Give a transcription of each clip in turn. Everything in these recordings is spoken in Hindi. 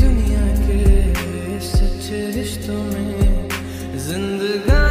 दुनिया के सच रिश्तों में जिंदगा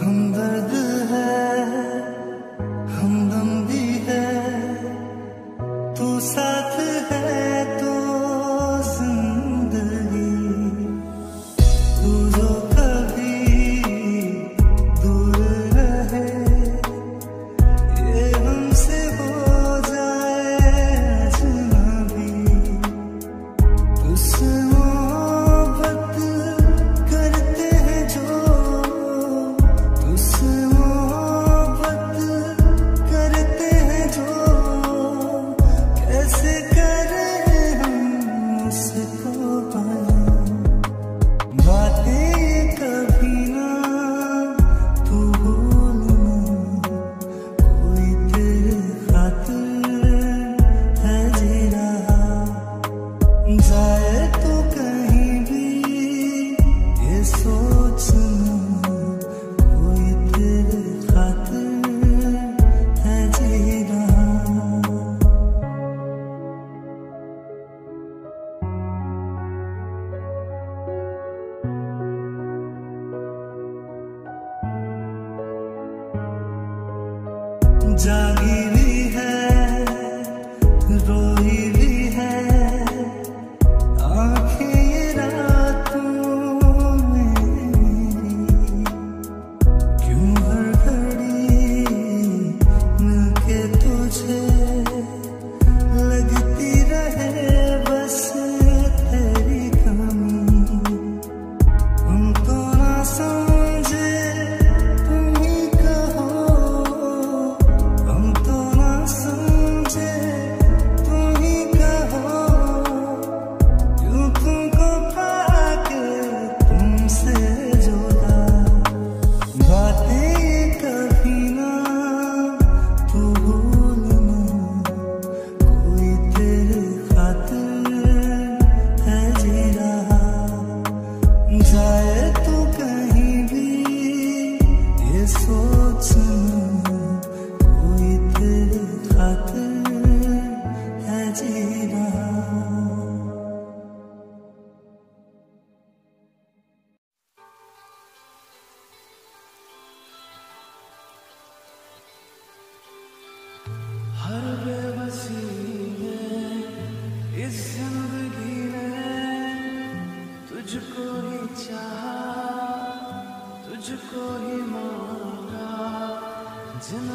Kandırdı जागी भी है रोई तुझको ही मांगा जिन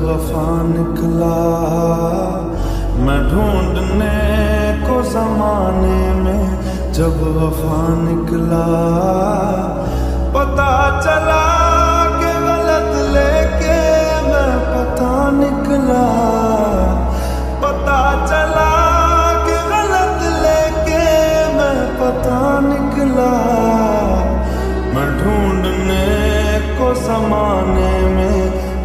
वफा निकला। मैं ढूँढने को जमाने में जब वफा निकला। पता चला के गलत लेके मैं पता निकला। पता चला के गलत लेके मैं पता निकला। मैं ढूँढने को जमाने में